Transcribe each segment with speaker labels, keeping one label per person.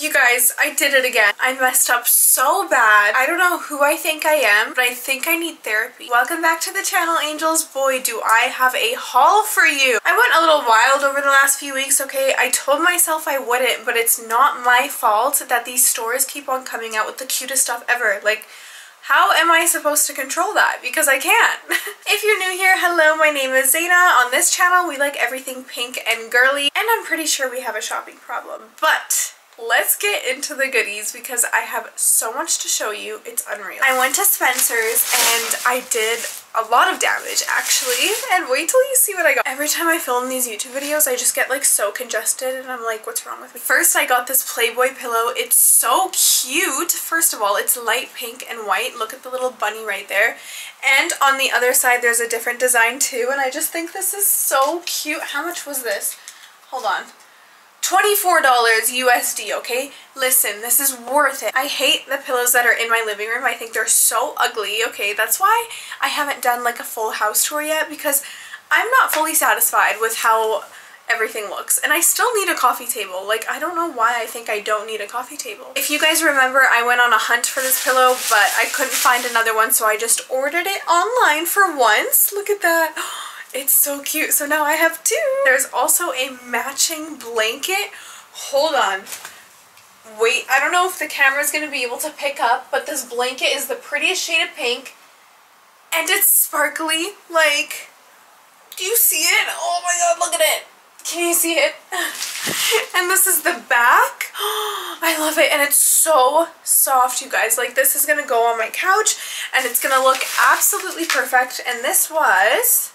Speaker 1: You guys, I did it again. I messed up so bad. I don't know who I think I am, but I think I need therapy. Welcome back to the channel, angels. Boy, do I have a haul for you. I went a little wild over the last few weeks, okay? I told myself I wouldn't, but it's not my fault that these stores keep on coming out with the cutest stuff ever. Like, how am I supposed to control that? Because I can't. if you're new here, hello, my name is Zaina. On this channel, we like everything pink and girly, and I'm pretty sure we have a shopping problem. But let's get into the goodies because I have so much to show you. It's unreal. I went to Spencer's and I did a lot of damage actually and wait till you see what I got. Every time I film these YouTube videos I just get like so congested and I'm like what's wrong with me? First I got this Playboy pillow. It's so cute. First of all it's light pink and white. Look at the little bunny right there. And on the other side there's a different design too and I just think this is so cute. How much was this? Hold on. $24 USD, okay? Listen, this is worth it. I hate the pillows that are in my living room. I think they're so ugly, okay? That's why I haven't done like a full house tour yet because I'm not fully satisfied with how everything looks. And I still need a coffee table. Like, I don't know why I think I don't need a coffee table. If you guys remember, I went on a hunt for this pillow, but I couldn't find another one, so I just ordered it online for once. Look at that. It's so cute. So now I have two. There's also a matching blanket. Hold on. Wait, I don't know if the camera's going to be able to pick up, but this blanket is the prettiest shade of pink. And it's sparkly. Like, do you see it? Oh my god, look at it. Can you see it? and this is the back. I love it and it's so soft you guys. Like this is going to go on my couch and it's going to look absolutely perfect. And this was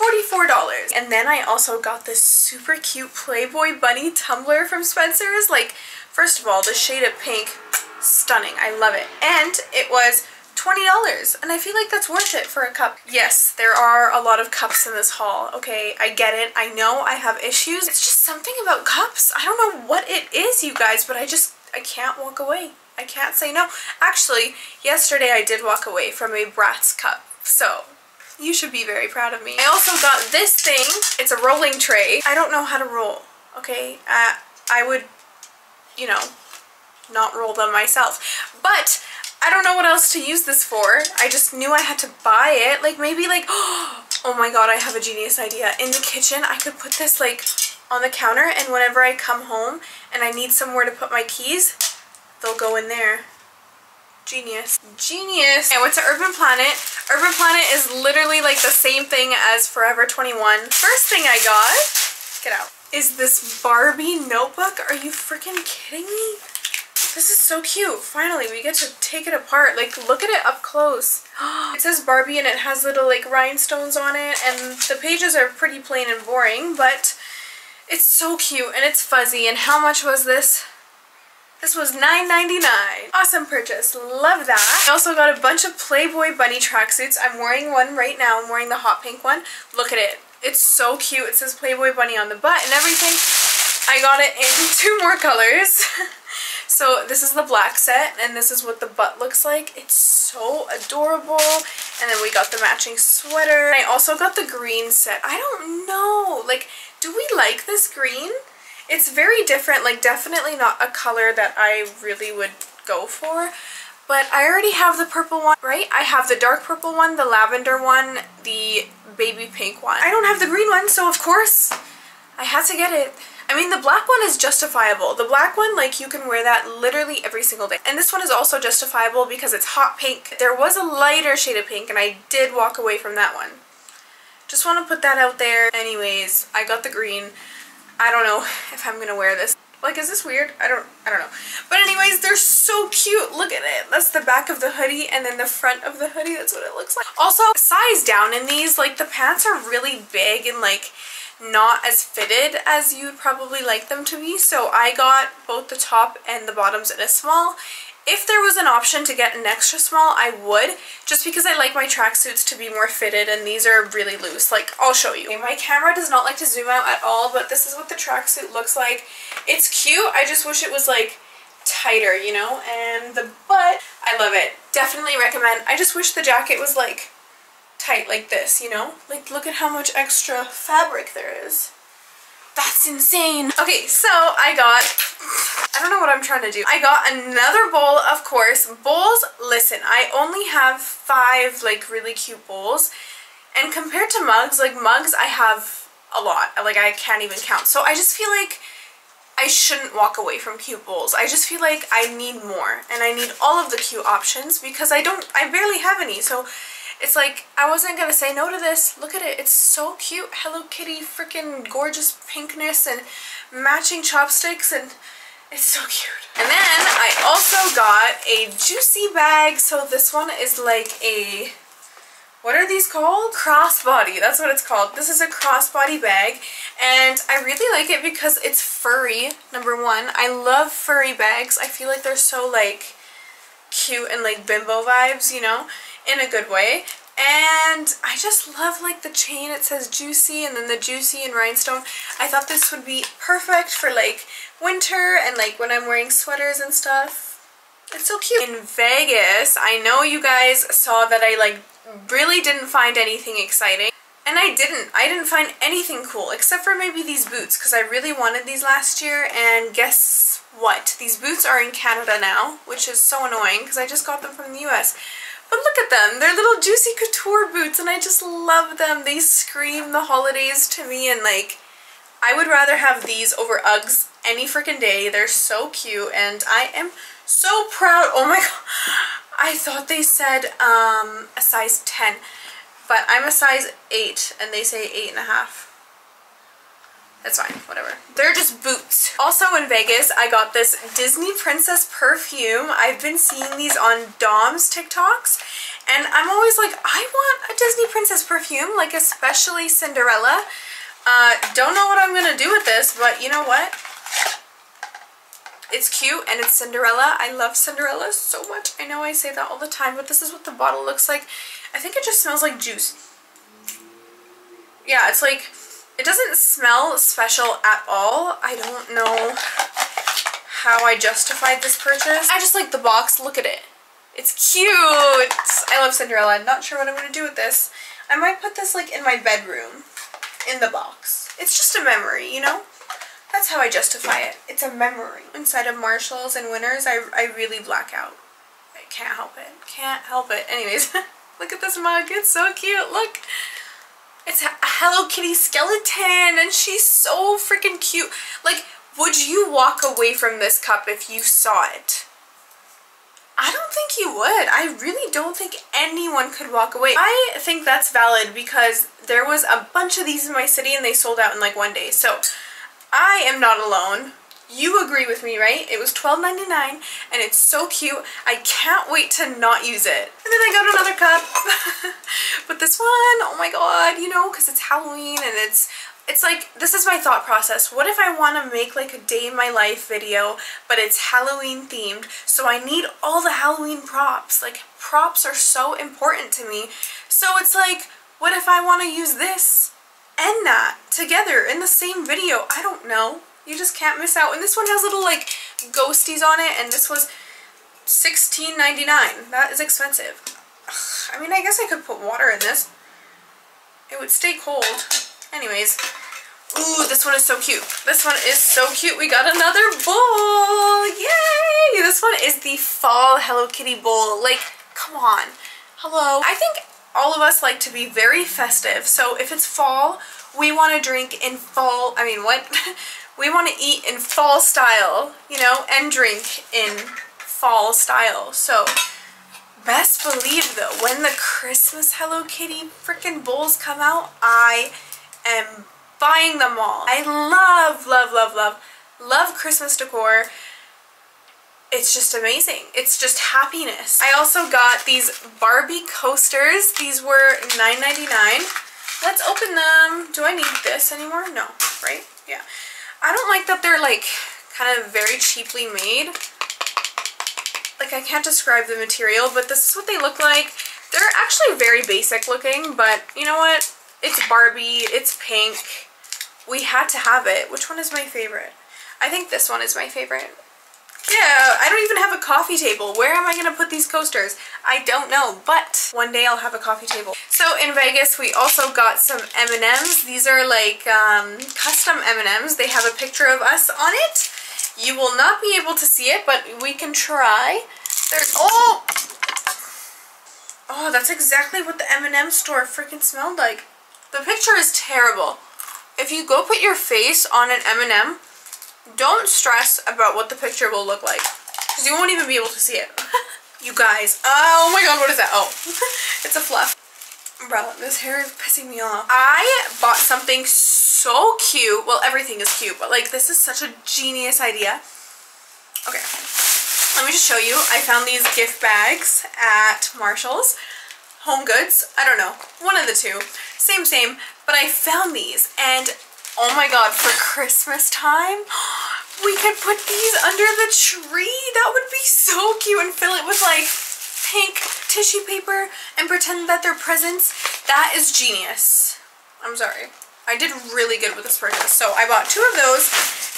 Speaker 1: $44. And then I also got this super cute Playboy bunny tumbler from Spencer's. Like, first of all, the shade of pink, stunning. I love it. And it was $20 and I feel like that's worth it for a cup. Yes, there are a lot of cups in this haul, okay? I get it. I know I have issues. It's just something about cups. I don't know what it is, you guys, but I just, I can't walk away. I can't say no. Actually, yesterday I did walk away from a Bratz cup. So, you should be very proud of me. I also got this thing. It's a rolling tray. I don't know how to roll, okay? Uh, I would, you know, not roll them myself. But I don't know what else to use this for. I just knew I had to buy it. Like maybe like, oh my god, I have a genius idea. In the kitchen, I could put this like on the counter and whenever I come home and I need somewhere to put my keys, they'll go in there. Genius. Genius. And what's an Urban Planet? Urban Planet is literally like the same thing as Forever 21. First thing I got, get out, is this Barbie notebook. Are you freaking kidding me? This is so cute. Finally, we get to take it apart. Like, look at it up close. it says Barbie and it has little like rhinestones on it and the pages are pretty plain and boring, but it's so cute and it's fuzzy. And how much was this? This was $9.99. Awesome purchase. Love that. I also got a bunch of Playboy bunny tracksuits. I'm wearing one right now. I'm wearing the hot pink one. Look at it. It's so cute. It says Playboy bunny on the butt and everything. I got it in two more colors. so this is the black set and this is what the butt looks like. It's so adorable. And then we got the matching sweater. I also got the green set. I don't know. Like, do we like this green? It's very different, like definitely not a color that I really would go for. But I already have the purple one, right? I have the dark purple one, the lavender one, the baby pink one. I don't have the green one, so of course I had to get it. I mean, the black one is justifiable. The black one, like, you can wear that literally every single day. And this one is also justifiable because it's hot pink. There was a lighter shade of pink, and I did walk away from that one. Just want to put that out there. Anyways, I got the green. I don't know if I'm gonna wear this. Like, is this weird? I don't, I don't know. But anyways, they're so cute. Look at it. That's the back of the hoodie and then the front of the hoodie. That's what it looks like. Also, size down in these, like the pants are really big and like not as fitted as you'd probably like them to be. So I got both the top and the bottoms in a small. If there was an option to get an extra small, I would, just because I like my tracksuits to be more fitted and these are really loose. Like, I'll show you. My camera does not like to zoom out at all, but this is what the tracksuit looks like. It's cute, I just wish it was like tighter, you know? And the butt, I love it. Definitely recommend. I just wish the jacket was like tight like this, you know? Like, look at how much extra fabric there is. That's insane. Okay, so I got, I don't know what I'm trying to do. I got another bowl, of course. Bowls, listen, I only have five like really cute bowls. And compared to mugs, like mugs I have a lot. Like I can't even count. So I just feel like I shouldn't walk away from cute bowls. I just feel like I need more and I need all of the cute options because I don't, I barely have any. So it's like, I wasn't gonna say no to this. Look at it, it's so cute. Hello Kitty freaking gorgeous pinkness and matching chopsticks and it's so cute. And then I also got a juicy bag. So this one is like a what are these called? Crossbody, that's what it's called. This is a crossbody bag and I really like it because it's furry, number one. I love furry bags. I feel like they're so like cute and like bimbo vibes, you know, in a good way. And I just love like the chain. It says juicy and then the juicy and rhinestone. I thought this would be perfect for like winter and like when I'm wearing sweaters and stuff. It's so cute. In Vegas, I know you guys saw that I like really didn't find anything exciting. And I didn't. I didn't find anything cool except for maybe these boots because I really wanted these last year and guess what? These boots are in Canada now, which is so annoying because I just got them from the US. But look at them. They're little Juicy Couture boots and I just love them. They scream the holidays to me and like I would rather have these over Uggs any freaking day. They're so cute and I am so proud. Oh my god. I thought they said um, a size 10, but I'm a size 8 and they say 8.5. That's fine, whatever. They're just boots. Also in Vegas, I got this Disney Princess perfume. I've been seeing these on Dom's TikToks, and I'm always like, I want a Disney Princess perfume, like especially Cinderella. Uh, don't know what I'm gonna do with this, but you know what? It's cute and it's Cinderella. I love Cinderella so much. I know I say that all the time, but this is what the bottle looks like. I think it just smells like juice. Yeah, it's like, it doesn't smell special at all. I don't know how I justified this purchase. I just like the box. Look at it. It's cute. I love Cinderella. I'm not sure what I'm going to do with this. I might put this like in my bedroom in the box. It's just a memory, you know? That's how I justify it. It's a memory. Inside of Marshalls and Winners, I, I really black out. I can't help it. Can't help it. Anyways, look at this mug. It's so cute. Look. Hello Kitty skeleton and she's so freaking cute. Like, would you walk away from this cup if you saw it? I don't think you would. I really don't think anyone could walk away. I think that's valid because there was a bunch of these in my city and they sold out in like one day. So I am not alone. You agree with me, right? It was $12.99 and it's so cute. I can't wait to not use it. And then I got another cup. but this one, oh my god, you know, because it's Halloween and it's it's like, this is my thought process. What if I want to make like a day in my life video, but it's Halloween themed, so I need all the Halloween props. Like, props are so important to me. So it's like, what if I want to use this and that together in the same video. I don't know. You just can't miss out. And this one has little like ghosties on it and this was $16.99. That is expensive. Ugh, I mean, I guess I could put water in this. It would stay cold. Anyways. Ooh, this one is so cute. This one is so cute. We got another bowl. Yay! This one is the fall Hello Kitty bowl. Like, come on. Hello. I think all of us like to be very festive. So if it's fall, we want to drink in fall, I mean what? we want to eat in fall style, you know, and drink in fall style. So best believe though, when the Christmas Hello Kitty freaking bowls come out, I am buying them all. I love, love, love, love, love Christmas decor it's just amazing. It's just happiness. I also got these Barbie coasters. These were $9.99. Let's open them. Do I need this anymore? No, right? Yeah. I don't like that they're like kind of very cheaply made. Like I can't describe the material, but this is what they look like. They're actually very basic looking, but you know what? It's Barbie, it's pink. We had to have it. Which one is my favorite? I think this one is my favorite. Yeah, I don't even have a coffee table. Where am I to put these coasters? I don't know, but one day I'll have a coffee table. So in Vegas, we also got some M&Ms. These are like um, custom M&Ms. They have a picture of us on it. You will not be able to see it, but we can try. There's, oh! Oh, that's exactly what the M&M store freaking smelled like. The picture is terrible. If you go put your face on an M&M, don't stress about what the picture will look like. Because you won't even be able to see it. you guys. Oh my god, what is that? Oh, it's a fluff. Bro, this hair is pissing me off. I bought something so cute. Well, everything is cute, but like this is such a genius idea. Okay, let me just show you. I found these gift bags at Marshalls. Home Goods. I don't know. One of the two. Same, same. But I found these and oh my god, for Christmas time, we could put these under the tree. That would be so cute and fill it with like pink tissue paper and pretend that they're presents. That is genius. I'm sorry. I did really good with this purchase. So I bought two of those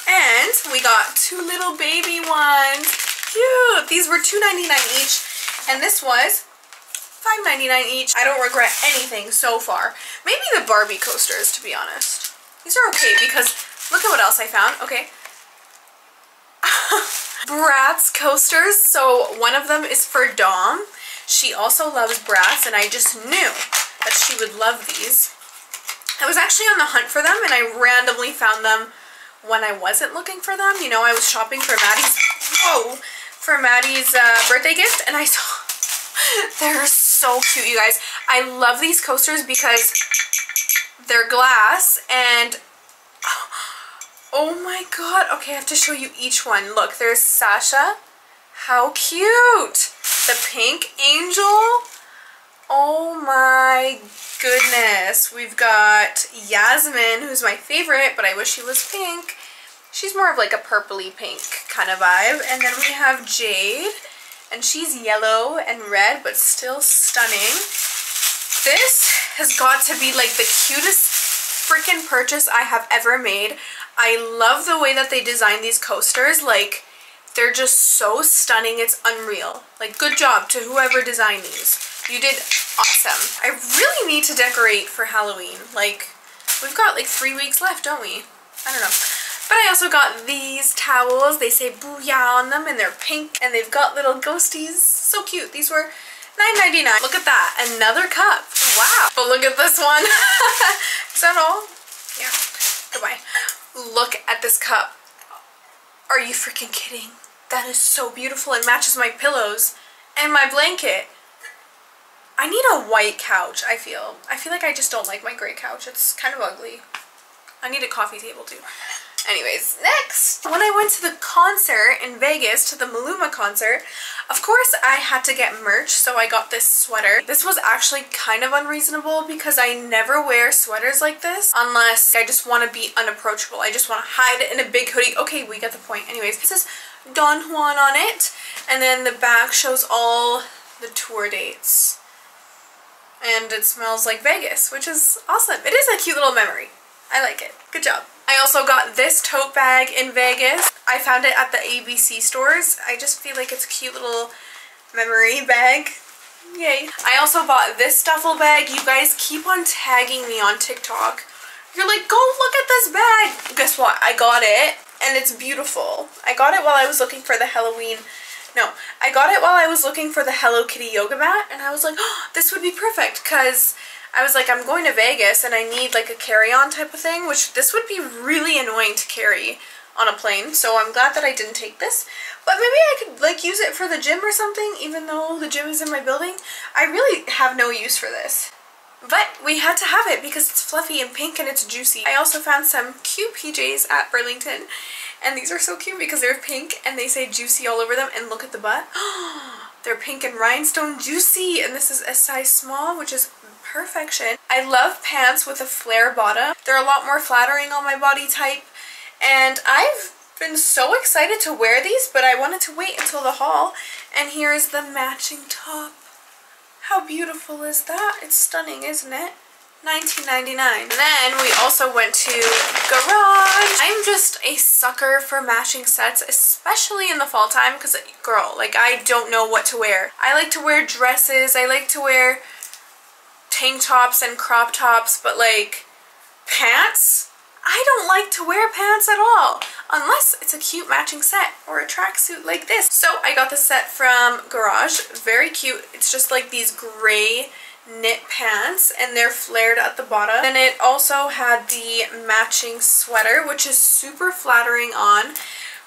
Speaker 1: and we got two little baby ones. Cute. These were $2.99 each and this was $5.99 each. I don't regret anything so far. Maybe the Barbie coasters, to be honest. These are okay because look at what else I found. Okay. Bratz coasters. So one of them is for Dom. She also loves Bratz and I just knew that she would love these. I was actually on the hunt for them and I randomly found them when I wasn't looking for them. You know, I was shopping for Maddie's, whoa, for Maddie's uh, birthday gift and I saw, they're so cute, you guys. I love these coasters because they're glass and oh my god. Okay, I have to show you each one. Look, there's Sasha. How cute. The pink angel. Oh my goodness. We've got Yasmin, who's my favorite, but I wish she was pink. She's more of like a purpley pink kind of vibe. And then we have Jade, and she's yellow and red, but still stunning. This has got to be like the cutest freaking purchase I have ever made. I love the way that they designed these coasters. Like, they're just so stunning. It's unreal. Like, good job to whoever designed these. You did awesome. I really need to decorate for Halloween. Like, we've got like three weeks left, don't we? I don't know. But I also got these towels. They say booyah on them and they're pink and they've got little ghosties. So cute. These were $9.99. Look at that. Another cup. Wow. But look at this one. Is that all? Yeah. Goodbye. Look at this cup. Are you freaking kidding? That is so beautiful. It matches my pillows and my blanket. I need a white couch, I feel. I feel like I just don't like my gray couch. It's kind of ugly. I need a coffee table too. Anyways, next, when I went to the concert in Vegas, to the Maluma concert, of course I had to get merch, so I got this sweater. This was actually kind of unreasonable because I never wear sweaters like this unless I just want to be unapproachable. I just want to hide in a big hoodie. Okay, we get the point. Anyways, this is Don Juan on it, and then the back shows all the tour dates. And it smells like Vegas, which is awesome. It is a cute little memory. I like it. Good job. I also got this tote bag in Vegas. I found it at the ABC stores. I just feel like it's a cute little memory bag. Yay. I also bought this duffel bag. You guys keep on tagging me on TikTok. You're like, go look at this bag. Guess what? I got it and it's beautiful. I got it while I was looking for the Halloween no, I got it while I was looking for the Hello Kitty yoga mat and I was like, oh, this would be perfect because I was like, I'm going to Vegas and I need like a carry-on type of thing, which this would be really annoying to carry on a plane. So I'm glad that I didn't take this. But maybe I could like use it for the gym or something, even though the gym is in my building. I really have no use for this. But we had to have it because it's fluffy and pink and it's juicy. I also found some cute PJs at Burlington. And these are so cute because they're pink and they say juicy all over them. And look at the butt. they're pink and rhinestone juicy. And this is a size small, which is perfection. I love pants with a flare bottom. They're a lot more flattering on my body type. And I've been so excited to wear these, but I wanted to wait until the haul. And here is the matching top. How beautiful is that? It's stunning, isn't it? $19.99. And then we also went to Garage. I'm just a sucker for matching sets, especially in the fall time because, girl, like I don't know what to wear. I like to wear dresses. I like to wear tank tops and crop tops, but like pants? I don't like to wear pants at all unless it's a cute matching set or a tracksuit like this. So I got the set from Garage. Very cute. It's just like these gray knit pants and they're flared at the bottom. And it also had the matching sweater which is super flattering on.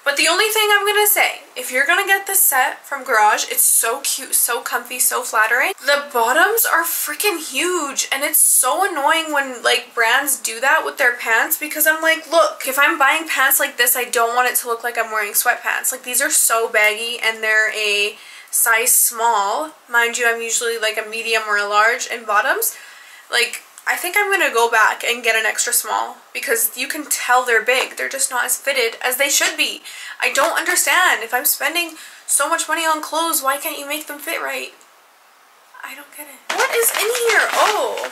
Speaker 1: But the only thing I'm going to say, if you're going to get this set from Garage, it's so cute, so comfy, so flattering. The bottoms are freaking huge and it's so annoying when like brands do that with their pants because I'm like, look, if I'm buying pants like this, I don't want it to look like I'm wearing sweatpants. Like these are so baggy and they're a size small. Mind you, I'm usually like a medium or a large in bottoms. Like I think I'm gonna go back and get an extra small because you can tell they're big. They're just not as fitted as they should be. I don't understand. If I'm spending so much money on clothes, why can't you make them fit right? I don't get it. What is in here? Oh,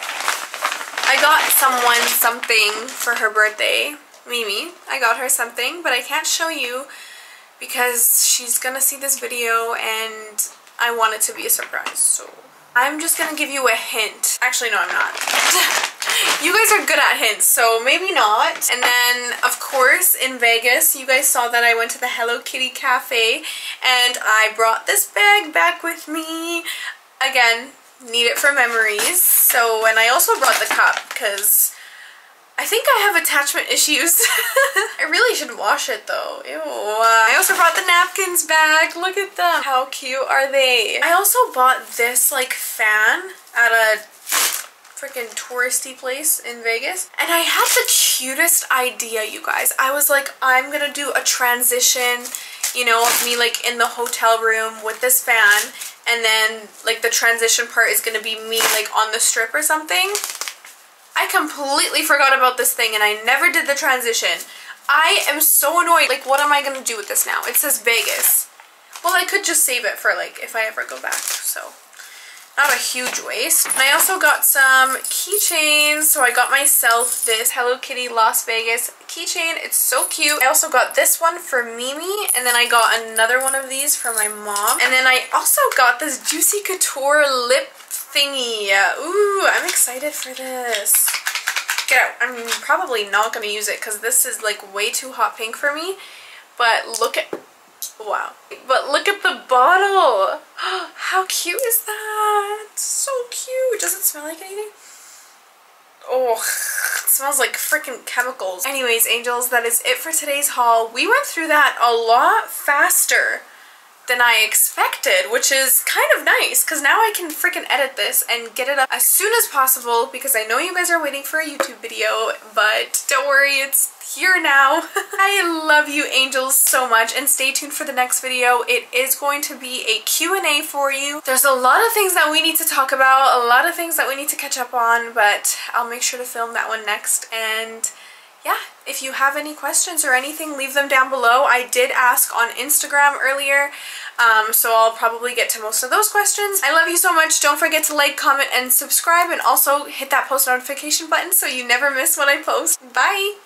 Speaker 1: I got someone something for her birthday. Mimi. I got her something, but I can't show you because she's gonna see this video and I want it to be a surprise, so I'm just gonna give you a hint. Actually, no, I'm not. you guys are good at hints, so maybe not. And then, of course, in Vegas, you guys saw that I went to the Hello Kitty Cafe and I brought this bag back with me. Again, need it for memories. So, and I also brought the cup because I think I have attachment issues. I really should wash it though. Ew. I also brought the napkins back. Look at them. How cute are they? I also bought this like fan at a freaking touristy place in Vegas. And I had the cutest idea, you guys. I was like, I'm gonna do a transition, you know, of me like in the hotel room with this fan. And then like the transition part is gonna be me like on the strip or something. I completely forgot about this thing and I never did the transition. I am so annoyed. Like, what am I going to do with this now? It says Vegas. Well, I could just save it for, like, if I ever go back, so not a huge waste. And I also got some keychains. So I got myself this Hello Kitty Las Vegas keychain. It's so cute. I also got this one for Mimi. And then I got another one of these for my mom. And then I also got this Juicy Couture lip thingy. Ooh, I'm excited for this. Get out. I'm probably not going to use it because this is like way too hot pink for me. But look at... Wow. But look at the bottle. How cute is that? So cute. Does it smell like anything? Oh, it smells like freaking chemicals. Anyways, angels, that is it for today's haul. We went through that a lot faster than I expected, which is kind of nice because now I can freaking edit this and get it up as soon as possible because I know you guys are waiting for a YouTube video, but don't worry, it's here now. I love you angels so much and stay tuned for the next video. It is going to be a Q&A for you. There's a lot of things that we need to talk about, a lot of things that we need to catch up on, but I'll make sure to film that one next and yeah, if you have any questions or anything, leave them down below. I did ask on Instagram earlier, um, so I'll probably get to most of those questions. I love you so much. Don't forget to like, comment, and subscribe, and also hit that post notification button so you never miss when I post. Bye!